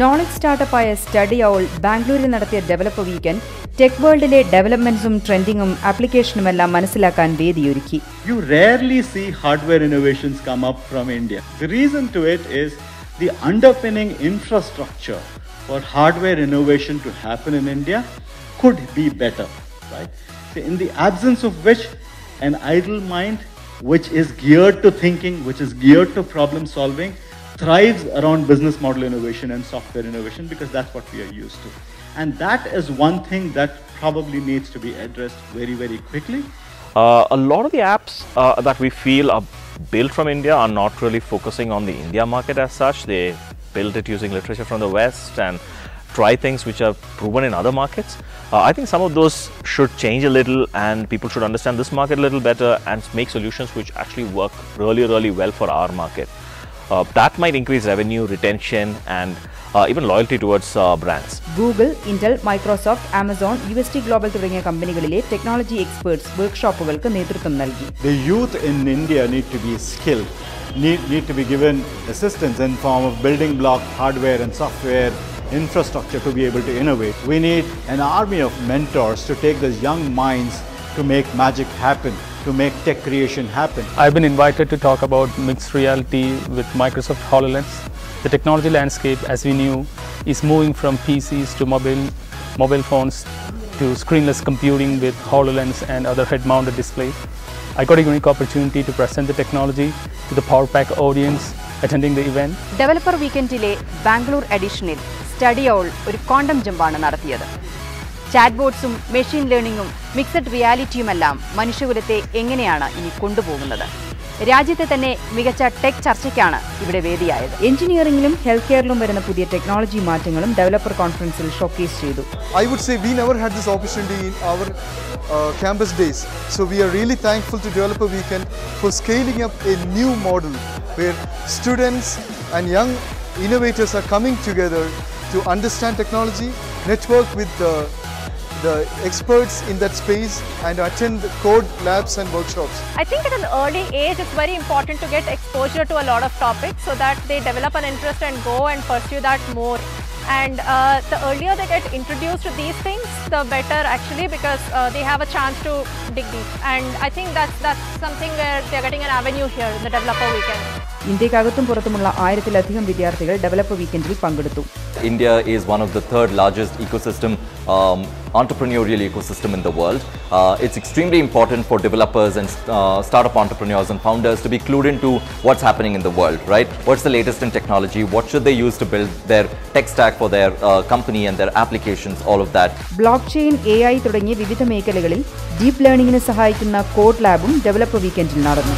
Knowledge സ്റ്റാർട്ടപ്പായ study owl ബാംഗ്ലൂരിൽ നടത്തിയ developer weekend tech വേൾഡിലെ ഡെവലപ്മെന്റ്സും ട്രെൻഡിങ്ങും ആപ്ലിക്കേഷനുമെല്ലാം മനസ്സിലാക്കാൻ വേദിയൊരുക്കി You rarely see hardware innovations come up from India. The reason to it is the underpinning infrastructure for hardware innovation to happen in India could be better, right? So in the absence of which, an idle mind, which is geared to thinking, which is geared to problem solving, thrives around business model innovation and software innovation because that's what we are used to. And that is one thing that probably needs to be addressed very, very quickly. Uh, a lot of the apps uh, that we feel are built from India are not really focusing on the India market as such. They built it using literature from the West and try things which are proven in other markets. Uh, I think some of those should change a little and people should understand this market a little better and make solutions which actually work really, really well for our market. Uh, that might increase revenue, retention, and uh, even loyalty towards uh, brands. Google Intel Microsoft Amazon U S T global തുടങ്ങിയ കമ്പനികളിലെ technology experts വർക്ക്ഷോപ്പുകൾക്ക് നേതൃത്വം നൽകി The youth in India need to be skilled, need, need to be given assistance in form of building block hardware and software infrastructure to be able to innovate. We need an army of mentors to take these young minds to make magic happen, to make tech creation happen. I've been invited to talk about mixed reality with Microsoft HoloLens. The technology landscape, as we knew, is moving from PCs to mobile, mobile phones to screenless computing with HoloLens and other head-mounted displays. I got a unique opportunity to present the technology to the PowerPack audience attending the event. Developer Weekend Bangalore edition. Study Owl ഒരു quantum ചാറ്റ്ബോട്ട്സും machine ലേണിംഗും മിക്സഡ് റിയാലിറ്റിയുമെല്ലാം മനുഷ്യകുലത്തെ എങ്ങനെയാണ് ഇനി കൊണ്ടുപോകുന്നത്? രാജ്യത്തെ തന്നെ മികച്ച ടെക് ചർച്ചയ്ക്കാണ് ഇവിടെ വേദിയായത്. എഞ്ചിനീയറിംഗിലും ഹെൽത്ത് കെയറിലും വരുന്ന പുതിയ ടെക്നോളജി മാറ്റങ്ങളും ഡെവലപ്പർ കോൺഫറൻസിൽ ഷോക്കേസ് ചെയ്തു. I would say we never had this opportunity in our campus days so we are really thankful to develop weekend for scaling up a new model where students and young innovators are coming together to understand technology network with the, the experts in that space and attend code labs and workshops. I think at an early age it's very important to get exposure to a lot of topics so that they develop an interest and go and pursue that more. And uh, the earlier they get introduced to these things, the better actually because uh, they have a chance to dig deep. And I think that's that's something where they're getting an avenue here in the developer weekend. ഇന്ത്യക്കകത്തും പുറത്തുമുള്ള ആയിരത്തിലധികം വിദ്യാർത്ഥികൾ developer വീക്കെൻഡിൽ പങ്കെടുത്തു India is one of the third largest ecosystem, um, entrepreneurial ecosystem in the world. Uh, it's extremely important for developers and uh, startup entrepreneurs and founders to be clued into what's happening in the world, right? What's the latest in technology? What should they use to build their tech stack for their uh, company and their applications, all of that. Block chain A I തുടങ്ങിയ വിവിധ മേഖലകളിൽ deep ലേണിംഗിന് സഹായിക്കുന്ന code ലാബും developer വീക്കെൻഡിൽ നടന്നു